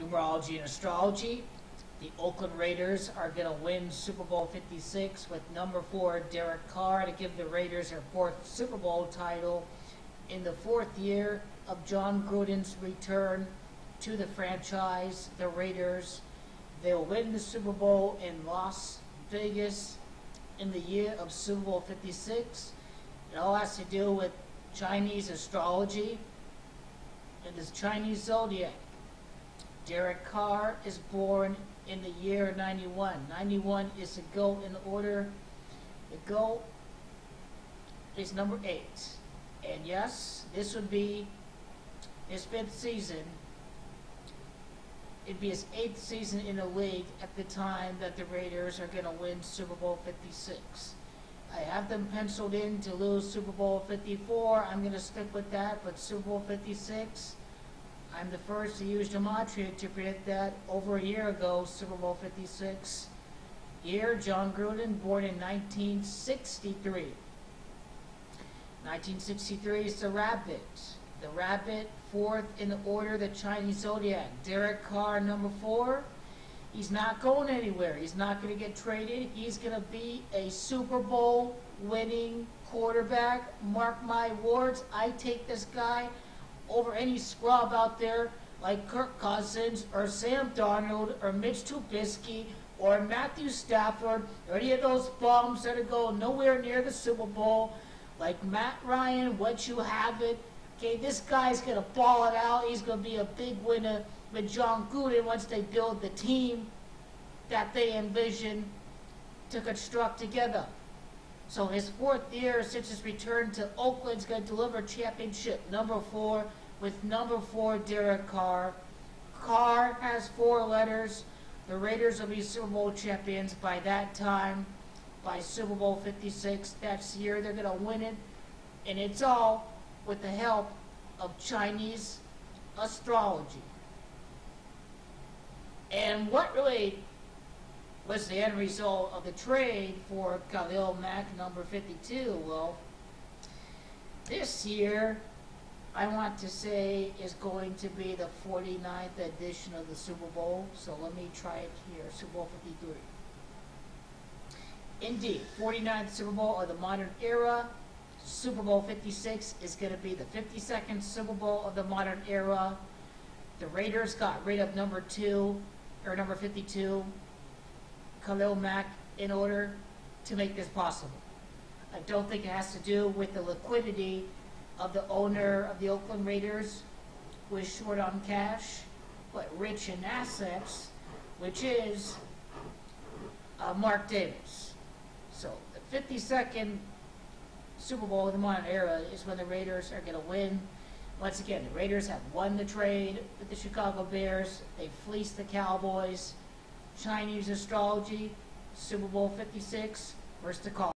numerology and astrology. The Oakland Raiders are going to win Super Bowl 56 with number four Derek Carr to give the Raiders their fourth Super Bowl title in the fourth year of Jon Gruden's return to the franchise. The Raiders, they'll win the Super Bowl in Las Vegas in the year of Super Bowl 56. It all has to do with Chinese astrology and the Chinese zodiac. Derek Carr is born in the year 91. 91 is the goat in the order. The goat is number 8. And yes, this would be his fifth season. It'd be his eighth season in the league at the time that the Raiders are going to win Super Bowl 56. I have them penciled in to lose Super Bowl 54. I'm going to stick with that, but Super Bowl 56, I'm the first to use gematria to predict that over a year ago, Super Bowl 56. Year, Jon Gruden, born in 1963. 1963 is the Rabbit. The Rabbit, fourth in the order, the Chinese Zodiac. Derek Carr, number four. He's not going anywhere. He's not going to get traded. He's going to be a Super Bowl winning quarterback. Mark my words. I take this guy over any scrub out there like Kirk Cousins or Sam Darnold or Mitch Trubisky or Matthew Stafford or any of those bums that are going nowhere near the Super Bowl like Matt Ryan, what you have it. Okay, this guy's going to ball it out. He's going to be a big winner with Jon Gruden once they build the team that they envision to construct together. So his fourth year since his return to Oakland is going to deliver championship number four with number four Derek Carr. Carr has four letters. The Raiders will be Super Bowl champions by that time, by Super Bowl 56. That's the year they're going to win it. And it's all with the help of Chinese astrology. And what really was the end result of the trade for Khalil Mack, number 52? Well, this year, I want to say, is going to be the 49th edition of the Super Bowl. So let me try it here Super Bowl 53. Indeed, 49th Super Bowl of the modern era. Super Bowl 56 is going to be the 52nd Super Bowl of the modern era. The Raiders got rid of number two, or number 52, Khalil Mack, in order to make this possible. I don't think it has to do with the liquidity of the owner of the Oakland Raiders, who is short on cash, but rich in assets, which is uh, Mark Davis. So the 52nd Super Bowl of the modern era is when the Raiders are going to win. Once again, the Raiders have won the trade with the Chicago Bears. They fleeced the Cowboys. Chinese astrology, Super Bowl 56 versus the Call.